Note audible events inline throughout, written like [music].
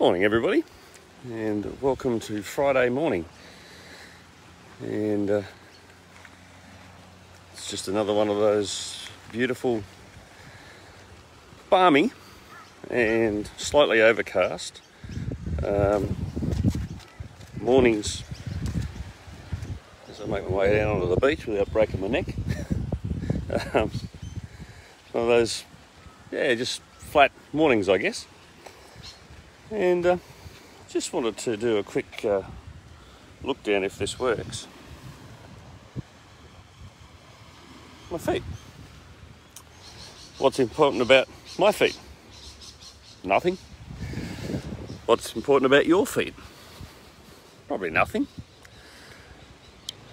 Morning, everybody, and welcome to Friday morning. And uh, it's just another one of those beautiful, balmy, and slightly overcast um, mornings as I make my way down onto the beach without breaking my neck. [laughs] um, one of those, yeah, just flat mornings, I guess. And uh, just wanted to do a quick uh, look down if this works. My feet. What's important about my feet? Nothing. What's important about your feet? Probably nothing.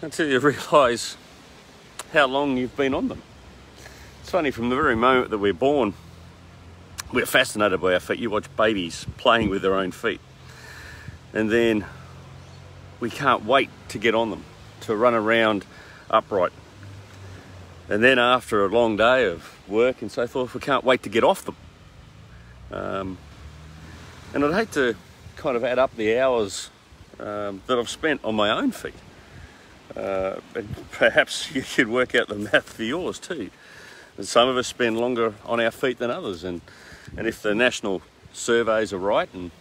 Until you [laughs] realise how long you've been on them. It's funny, from the very moment that we're born, we're fascinated by our feet. You watch babies playing with their own feet. And then we can't wait to get on them, to run around upright. And then after a long day of work and so forth, we can't wait to get off them. Um, and I'd hate to kind of add up the hours um, that I've spent on my own feet. Uh, and [laughs] perhaps you could work out the math for yours too. And some of us spend longer on our feet than others, and and if the national surveys are right and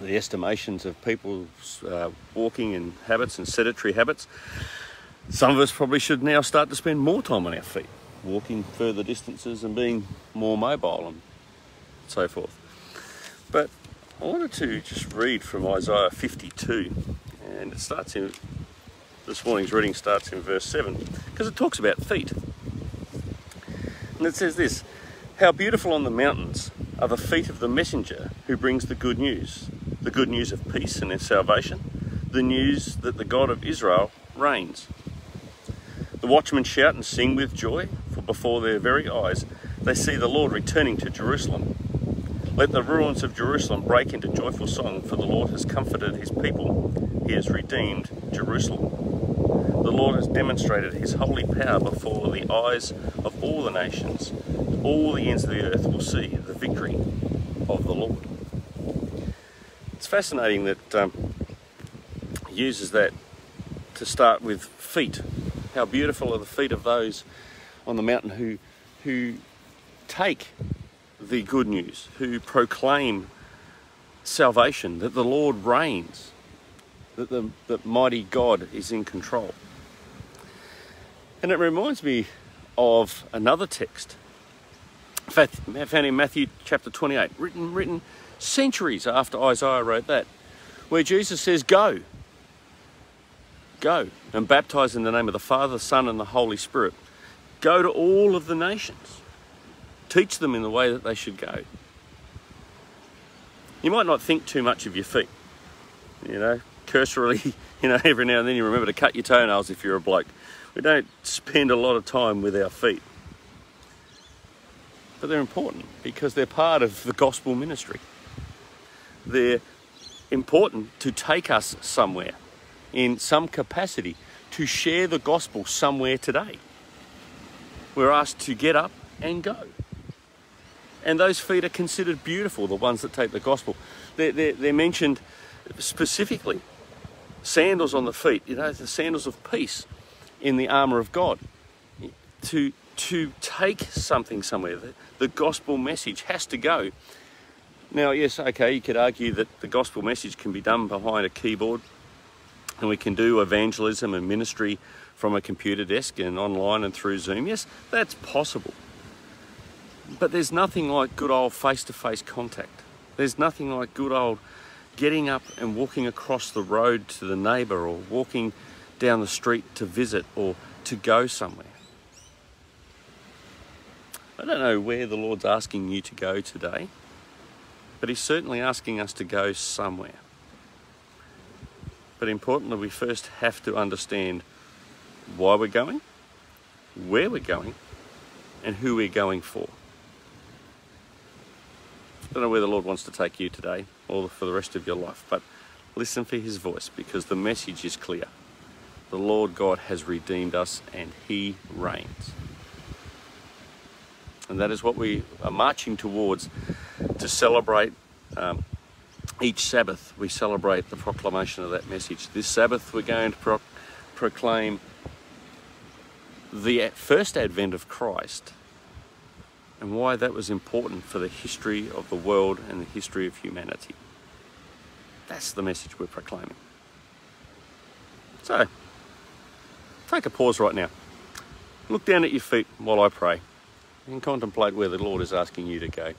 the estimations of people's uh, walking and habits and sedentary habits, some of us probably should now start to spend more time on our feet, walking further distances and being more mobile and so forth. But I wanted to just read from Isaiah 52, and it starts in this morning's reading starts in verse 7 because it talks about feet. And it says this how beautiful on the mountains are the feet of the messenger who brings the good news, the good news of peace and of salvation, the news that the God of Israel reigns. The watchmen shout and sing with joy, for before their very eyes they see the Lord returning to Jerusalem. Let the ruins of Jerusalem break into joyful song, for the Lord has comforted his people, he has redeemed Jerusalem. The Lord has demonstrated his holy power before the eyes of all the nations. All the ends of the earth will see the victory of the Lord. It's fascinating that um, he uses that to start with feet. How beautiful are the feet of those on the mountain who, who take the good news, who proclaim salvation, that the Lord reigns, that the that mighty God is in control. And it reminds me of another text found in Matthew chapter 28, written, written centuries after Isaiah wrote that, where Jesus says, Go, go and baptize in the name of the Father, Son, and the Holy Spirit. Go to all of the nations. Teach them in the way that they should go. You might not think too much of your feet. You know, cursorily, [laughs] you know, every now and then you remember to cut your toenails if you're a bloke. We don't spend a lot of time with our feet. But they're important because they're part of the gospel ministry. They're important to take us somewhere in some capacity to share the gospel somewhere today. We're asked to get up and go. And those feet are considered beautiful, the ones that take the gospel. They're, they're, they're mentioned specifically. Sandals on the feet, you know, the sandals of peace in the armour of God. To, to take something somewhere, the, the gospel message has to go. Now, yes, okay, you could argue that the gospel message can be done behind a keyboard and we can do evangelism and ministry from a computer desk and online and through Zoom. Yes, that's possible. But there's nothing like good old face to face contact. There's nothing like good old getting up and walking across the road to the neighbour or walking down the street to visit or to go somewhere. I don't know where the Lord's asking you to go today, but He's certainly asking us to go somewhere. But importantly, we first have to understand why we're going, where we're going, and who we're going for. I don't know where the Lord wants to take you today or for the rest of your life, but listen for His voice because the message is clear. The Lord God has redeemed us and He reigns. And that is what we are marching towards to celebrate um, each Sabbath we celebrate the proclamation of that message. This Sabbath we're going to pro- proclaim the first advent of Christ and why that was important for the history of the world and the history of humanity. That's the message we're proclaiming. So, take a pause right now. Look down at your feet while I pray and contemplate where the Lord is asking you to go.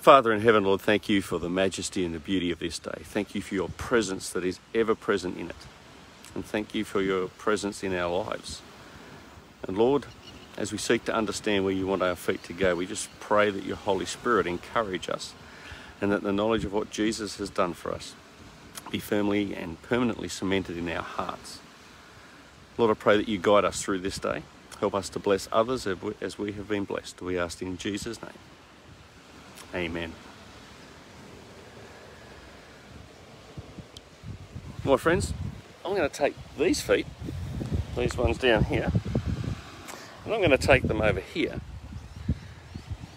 Father in heaven, Lord, thank you for the majesty and the beauty of this day. Thank you for your presence that is ever present in it. And thank you for your presence in our lives. And Lord, as we seek to understand where you want our feet to go, we just pray that your Holy Spirit encourage us and that the knowledge of what Jesus has done for us be firmly and permanently cemented in our hearts. Lord, I pray that you guide us through this day. Help us to bless others as we have been blessed. We ask in Jesus' name. Amen. My friends, I'm going to take these feet, these ones down here, and I'm going to take them over here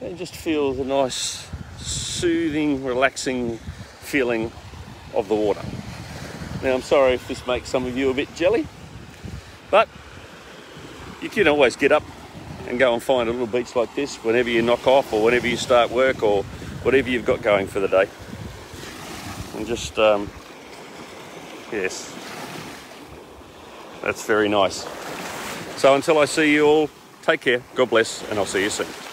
and just feel the nice, soothing, relaxing feeling of the water. Now, I'm sorry if this makes some of you a bit jelly, but you can always get up and go and find a little beach like this whenever you knock off or whenever you start work or whatever you've got going for the day. And just, um, yes, that's very nice. So until I see you all, take care, God bless, and I'll see you soon.